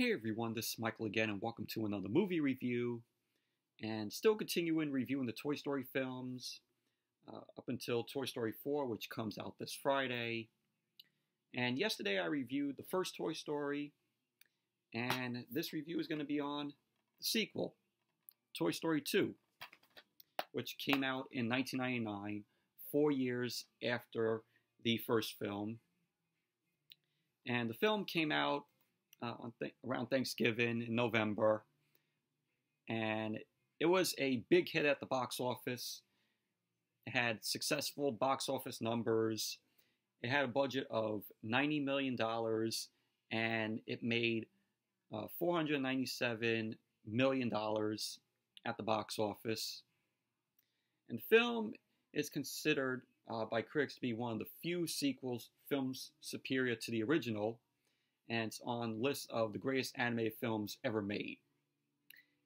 Hey everyone, this is Michael again, and welcome to another movie review. And still continuing reviewing the Toy Story films uh, up until Toy Story 4, which comes out this Friday. And yesterday I reviewed the first Toy Story, and this review is going to be on the sequel, Toy Story 2, which came out in 1999, four years after the first film. And the film came out uh, th- around Thanksgiving in November, and it was a big hit at the box office. It had successful box office numbers. It had a budget of $90 million and it made uh, $497 million at the box office. And the film is considered uh, by critics to be one of the few sequels films superior to the original, and it's on lists of the greatest anime films ever made.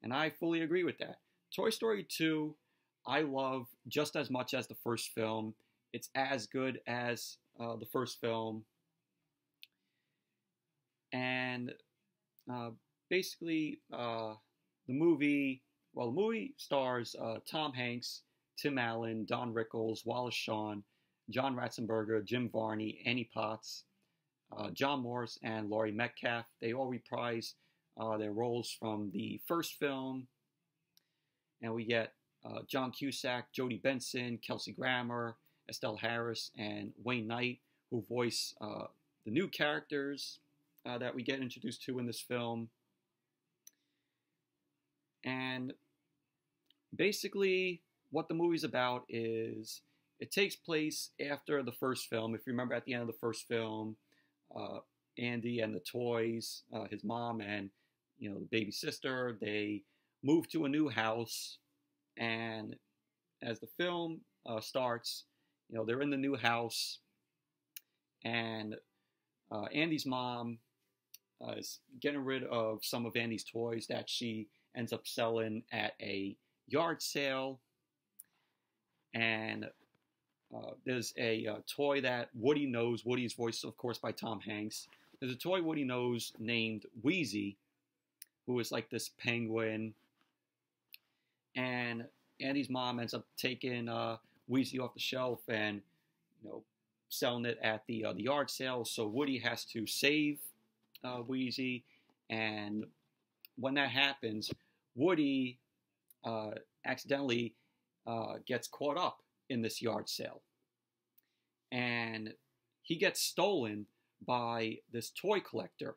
And I fully agree with that. Toy Story 2, I love just as much as the first film. It's as good as uh, the first film. And uh, basically, uh, the movie, well, the movie stars uh, Tom Hanks, Tim Allen, Don Rickles, Wallace Shawn, John Ratzenberger, Jim Varney, Annie Potts, uh, John Morris, and Laurie Metcalf. They all reprise uh, their roles from the first film. And we get uh, John Cusack, Jodi Benson, Kelsey Grammer, Estelle Harris, and Wayne Knight, who voice uh, the new characters uh, that we get introduced to in this film. And basically, what the movie's about is it takes place after the first film. If you remember at the end of the first film, uh, Andy and the toys, uh, his mom and you know the baby sister, they move to a new house, and as the film uh, starts, you know they're in the new house, and uh, Andy's mom uh, is getting rid of some of Andy's toys that she ends up selling at a yard sale, and uh, there's a uh, toy that Woody knows. Woody's voiced, of course, by Tom Hanks. There's a toy Woody knows named Wheezy, who is like this penguin. And Andy's mom ends up taking uh, Wheezy off the shelf and, you know, selling it at the uh, the yard sale. So Woody has to save uh, Wheezy, and when that happens, Woody uh, accidentally gets caught up in this yard sale. And he gets stolen by this toy collector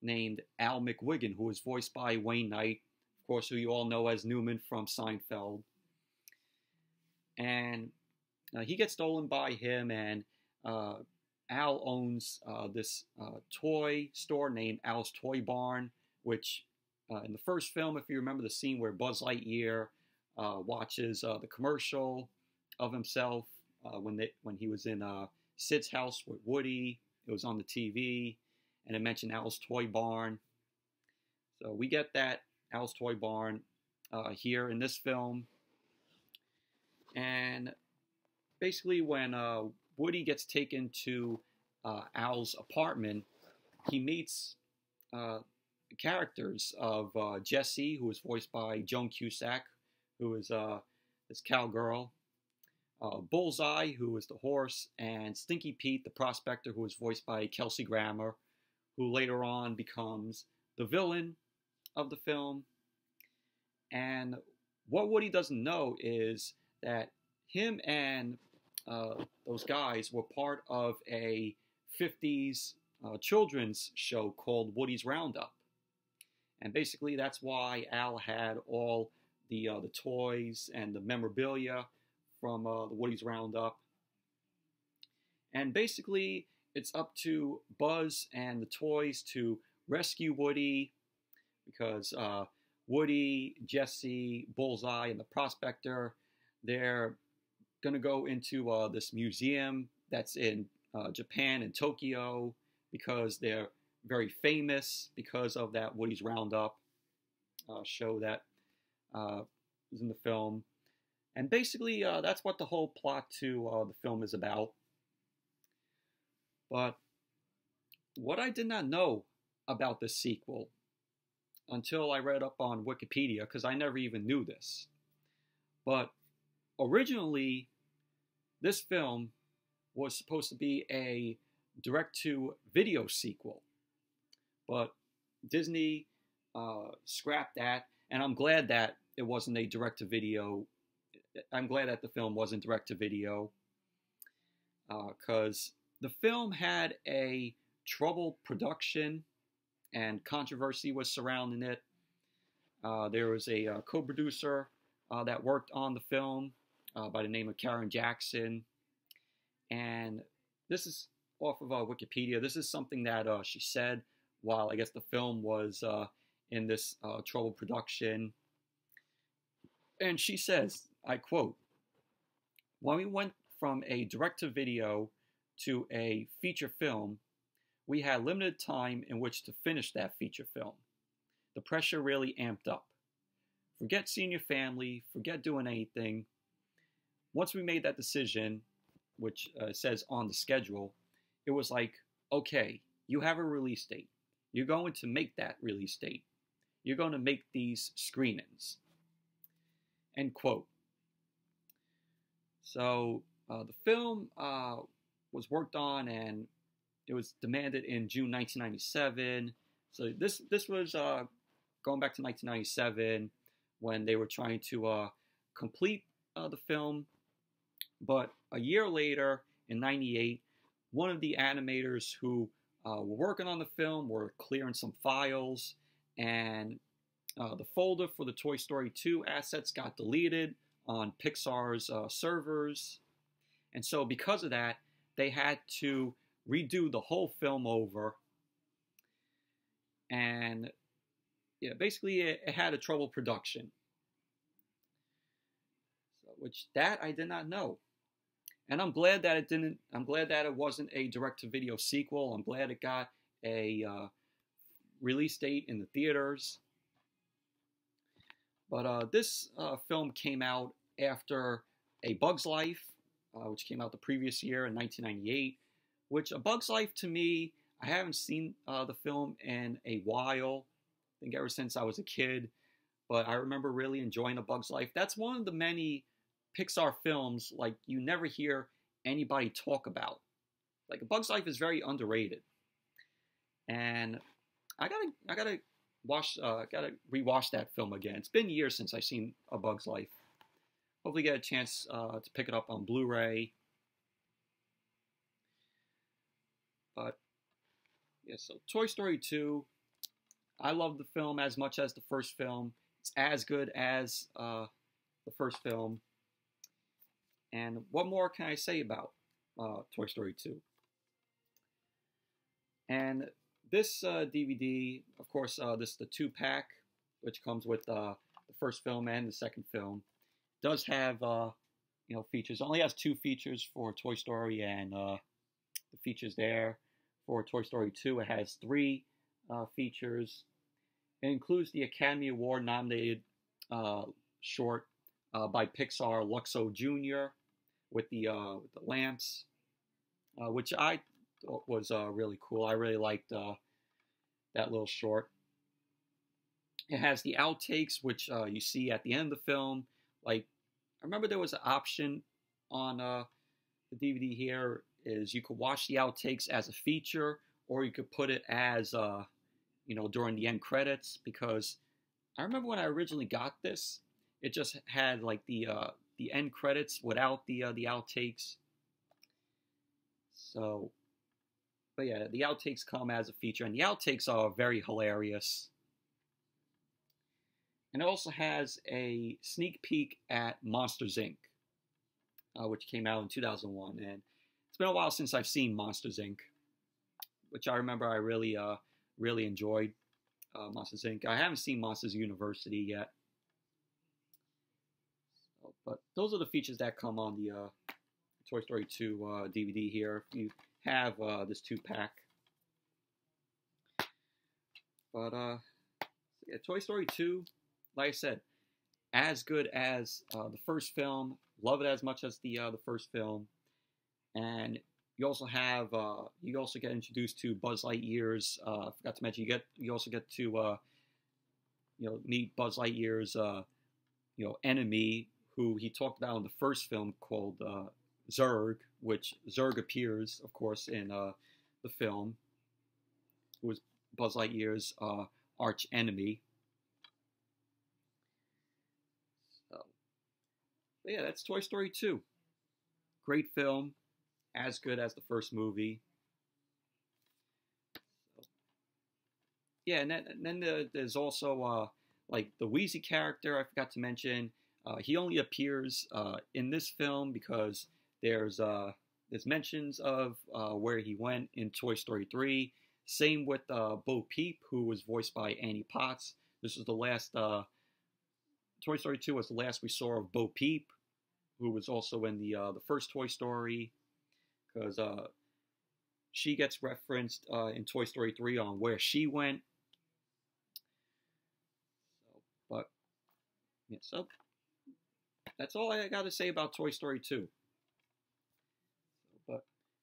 named Al McWhiggin, who is voiced by Wayne Knight, of course, who you all know as Newman from Seinfeld. And uh, he gets stolen by him, and uh, Al owns uh, this uh, toy store named Al's Toy Barn, which uh, in the first film, if you remember the scene where Buzz Lightyear uh, watches the commercial of himself uh, when they when he was in uh, Sid's house with Woody. It was on the TV, and it mentioned Al's Toy Barn. So we get that Al's Toy Barn uh, here in this film, and basically when uh, Woody gets taken to uh, Al's apartment, he meets uh, characters of Jessie, who is voiced by Joan Cusack, who is this cowgirl uh, Bullseye, who was the horse, and Stinky Pete, the prospector, who was voiced by Kelsey Grammer, who later on becomes the villain of the film. And what Woody doesn't know is that him and uh, those guys were part of a 50s uh, children's show called Woody's Roundup. And basically, that's why Al had all the uh, the toys and the memorabilia from uh, the Woody's Roundup. And basically, it's up to Buzz and the toys to rescue Woody because uh, Woody, Jessie, Bullseye, and the Prospector, they're going to go into uh, this museum that's in uh, Japan and Tokyo because they're very famous because of that Woody's Roundup uh, show that uh, was in the film. And basically, uh, that's what the whole plot to uh, the film is about. But what I did not know about the sequel until I read up on Wikipedia because I never even knew this. But originally, this film was supposed to be a direct to video sequel. But Disney uh, scrapped that, and I'm glad that it wasn't a direct to video. I'm glad that the film wasn't direct to video because uh, the film had a troubled production and controversy was surrounding it. Uh, there was a uh, co producer uh, that worked on the film uh, by the name of Karen Jackson. And this is off of uh, Wikipedia. This is something that she said while I guess the film was in this troubled production. And she says, I quote, when we went from a direct to video to a feature film, we had limited time in which to finish that feature film. The pressure really amped up. Forget seeing your family, forget doing anything. Once we made that decision, which uh, says on the schedule, it was like, okay, you have a release date. You're going to make that release date. You're going to make these screenings. End quote. So uh, the film uh, was worked on and it was demanded in June 1997. So this this was uh, going back to 1997 when they were trying to uh, complete uh, the film. But a year later, in '98, one of the animators who uh, were working on the film were clearing some files, and the folder for the Toy Story 2 assets got deleted on Pixar's uh, servers. And so, because of that, they had to redo the whole film over. And yeah, basically, it, it had a trouble production. So, which that I did not know. And I'm glad that it didn't, I'm glad that it wasn't a direct to video sequel. I'm glad it got a uh, release date in the theaters. But uh, this uh, film came out after A Bug's Life, uh, which came out the previous year in 1998. Which A Bug's Life to me, I haven't seen uh, the film in a while. I think ever since I was a kid. But I remember really enjoying A Bug's Life. That's one of the many Pixar films like you never hear anybody talk about. Like A Bug's Life is very underrated. And I gotta I gotta watch uh gotta rewatch that film again. It's been years since I've seen A Bug's Life. Hopefully get a chance uh, to pick it up on Blu-ray. But yeah, so Toy Story 2, I love the film as much as the first film. It's as good as uh, the first film. And what more can I say about uh, Toy Story 2? And this uh, DVD, of course, uh, this is the two pack, which comes with uh, the first film and the second film does have uh, you know features. Only has two features for Toy Story, and uh, the features there for Toy Story 2. It has three uh, features. It includes the Academy Award nominated uh, short uh, by Pixar, Luxo Jr. with the uh, with the lamps, which I was really cool. I really liked that little short. It has the outtakes, which uh, you see at the end of the film, like I remember there was an option on uh, the DVD here is you could watch the outtakes as a feature or you could put it as uh, you know during the end credits because I remember when I originally got this it just had like the uh, the end credits without the uh, the outtakes so but yeah the outtakes come as a feature and the outtakes are very hilarious and it also has a sneak peek at Monsters Inc., uh, which came out in 2001. And it's been a while since I've seen Monsters Inc., which I remember I really, uh, really enjoyed. Uh, Monsters Inc. I haven't seen Monsters University yet. So, but those are the features that come on the uh, Toy Story 2 uh, DVD here. If you have uh, this two pack. But uh, yeah, Toy Story 2 like I said, as good as uh, the first film. Love it as much as the uh, the first film, and you also have uh, you also get introduced to Buzz Lightyear's. Uh, forgot to mention you get you also get to uh, you know meet Buzz Lightyear's uh, you know enemy, who he talked about in the first film called uh, Zurg, which Zurg appears, of course, in uh, the film, who was Buzz Lightyear's uh, arch enemy. So, yeah, that's Toy Story 2. Great film, as good as the first movie. So, yeah, and then, and then the, there's also uh, like the Wheezy character. I forgot to mention. Uh, he only appears uh, in this film because there's uh, there's mentions of uh, where he went in Toy Story 3. Same with uh, Bo Peep, who was voiced by Annie Potts. This is the last. Uh, Toy Story 2 was the last we saw of Bo Peep, who was also in the uh, the first Toy Story, because uh, she gets referenced uh, in Toy Story 3 on where she went. So, but yeah, so that's all I got to say about Toy Story 2.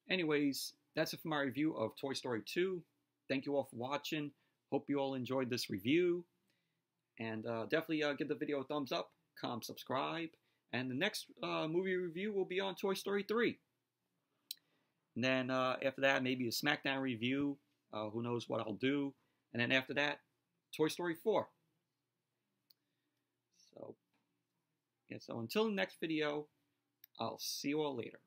Anyways, that's it for my review of Toy Story 2. Thank you all for watching. Hope you all enjoyed this review. And uh, definitely uh, give the video a thumbs up, comment, subscribe. And the next uh, movie review will be on Toy Story 3. And then uh, after that, maybe a SmackDown review. Uh, who knows what I'll do. And then after that, Toy Story 4. So, yeah, so until the next video, I'll see you all later.